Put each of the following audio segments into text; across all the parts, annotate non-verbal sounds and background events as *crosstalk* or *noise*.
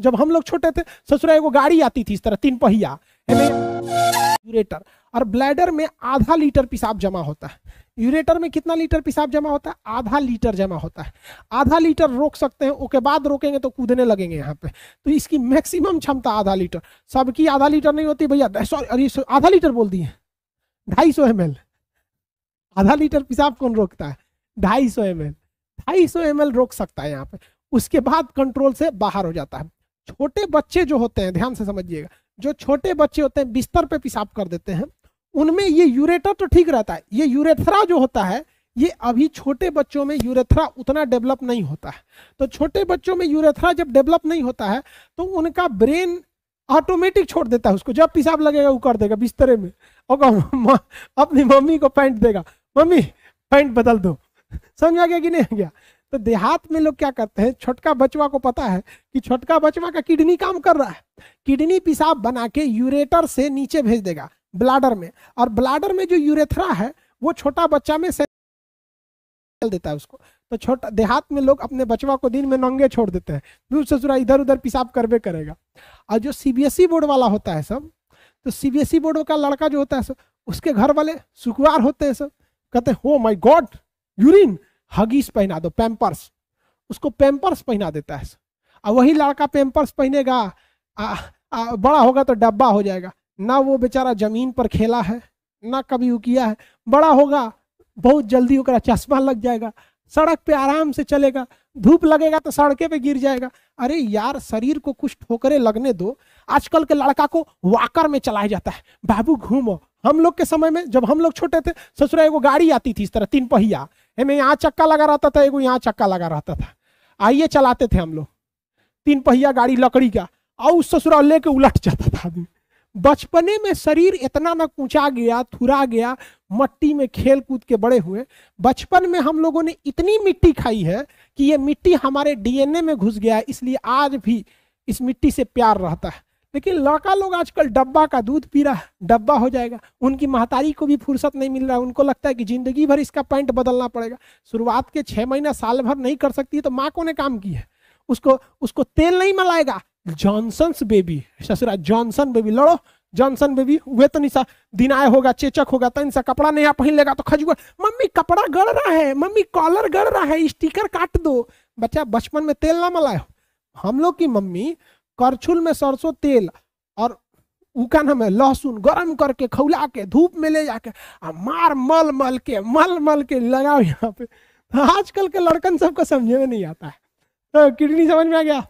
जब हम लोग छोटे थे, ससुराल एगो गाड़ी आती थी इस तरह, तीन पहिया यूरेटर। और ब्लैडर में आधा लीटर पेशाब जमा होता है। यूरेटर में कितना लीटर पेशाब जमा होता है? आधा लीटर जमा होता है। आधा लीटर रोक सकते हैं उसके बाद रोकेंगे तो कूदने लगेंगे यहाँ पे। तो इसकी मैक्सिमम क्षमता आधा लीटर। सबकी आधा लीटर नहीं होती भैया सॉरी आधा लीटर बोल दिए। ढाई सौ एम आधा लीटर पेशाब कौन रोकता है? ढाई सौ एम एल। ढाई सौ एम एल रोक सकता है यहाँ पे। उसके बाद कंट्रोल से बाहर हो जाता है। छोटे बच्चे जो होते हैं, ध्यान से समझिएगा, जो छोटे बच्चे होते हैं, बिस्तर पे पेशाब कर देते हैं, उनमें ये यूरेटर तो ठीक रहता है, ये यूरेथ्रा जो होता है, ये अभी छोटे बच्चों में यूरेथ्रा उतना डेवलप नहीं होता है। तो छोटे बच्चों में यूरेथ्रा जब डेवलप नहीं होता है तो उनका ब्रेन ऑटोमेटिक छोड़ देता है उसको, जब पेशाब लगेगा, वो कर देगा बिस्तरे में। और *laughs* अपनी मम्मी को पैंट देगा, मम्मी, पैंट बदल दो। *laughs* समझ आ गया कि नहीं आ गया? तो देहात में लोग क्या करते हैं? छोटका बचवा को पता है कि छोटका बचवा का किडनी काम कर रहा है। किडनी पेशाब बना के यूरेटर से नीचे भेज देगा, ब्लाडर में। और ब्लाडर में जो यूरेथ्रा है, वो छोटा बच्चा में से देता है उसको। तो छोटा, देहात में लोग अपने बचवा को दिन में नंगे छोड़ देते हैं। दूर ससुरा इधर उधर पेशाब करबे करेगा। और जो सीबीएसई बोर्ड वाला होता है सब तो सीबीएसई बोर्ड का लड़का जो होता है सब, उसके घर वाले सुखवार होते हैं सब। कहते हैं हो माई गॉड यूरिन हगीस पहना दो पैम्पर्स उसको पैम्पर्स पहना देता है और वही लड़का पैम्पर्स पहनेगा बड़ा होगा तो डब्बा हो जाएगा। ना वो बेचारा ज़मीन पर खेला है, ना कभी वो किया है। बड़ा होगा, बहुत जल्दी ओकरा चश्मा लग जाएगा, सड़क पे आराम से चलेगा, धूप लगेगा तो सड़के पे गिर जाएगा। अरे यार, शरीर को कुछ ठोकरे लगने दो। आजकल के लड़का को वाकर में चलाया जाता है, बाबू घूमो। हम लोग के समय में जब हम लोग छोटे थे ससुरा एगो गाड़ी आती थी इस तरह, तीन पहिया। में यहाँ चक्का लगा रहता था, एगो यहाँ चक्का लगा रहता था। आइए चलाते थे हम लोग। तीन पहिया गाड़ी लकड़ी का, और उस ससुरा लेके उलट जाता था आदमी। बचपने में शरीर इतना ना कूचा गया, थुरा गया, मट्टी में खेल कूद के बड़े हुए। बचपन में हम लोगों ने इतनी मिट्टी खाई है कि ये मिट्टी हमारे डीएनए में घुस गया है इसलिए आज भी इस मिट्टी से प्यार रहता है। लेकिन लड़का लोग आजकल डब्बा का दूध पी रहा है, डब्बा हो जाएगा। उनकी महतारी को भी फुर्सत नहीं मिल रहा है। उनको लगता है कि ज़िंदगी भर इसका पैंट बदलना पड़ेगा। शुरुआत के छह महीना साल भर नहीं कर सकती तो माँ को ने काम की है? उसको उसको तेल नहीं मलाएगा। जॉनसन्स बेबी, ससुरा, जॉनसन बेबी, लड़ो। जॉनसन बेबी वे तो निशा दिनाय होगा, चेचक होगा तो सा कपड़ा नया पहन लेगा तो खजुआ मम्मी, कपड़ा गड़ रहा है, मम्मी, कॉलर गड़ रहा है, स्टिकर काट दो। बच्चा, बचपन में तेल ना मलाए हम लोग की मम्मी करछुल में सरसों तेल और ऊ का नाम है लहसुन गरम करके खौला के धूप में ले जाके, आ मार मल मल के, मल मल के लगाओ यहाँ पे। आजकल के लड़कन सबको समझे में नहीं आता है। तो किडनी समझ में आ गया?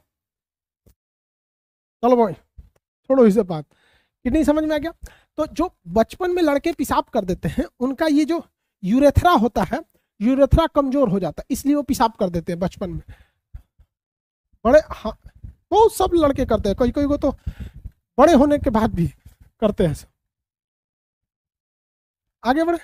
चलो भाई, छोड़ो इसे बात। किडनी समझ में आ गया? तो जो बचपन में लड़के पेशाब कर देते हैं, उनका ये जो यूरेथ्रा होता है, यूरेथ्रा कमज़ोर हो जाता है, इसलिए वो पेशाब कर देते हैं बचपन में। बड़े हाँ बहुत सब लड़के करते हैं। कोई कोई को तो बड़े होने के बाद भी करते हैं सब। आगे बढ़े।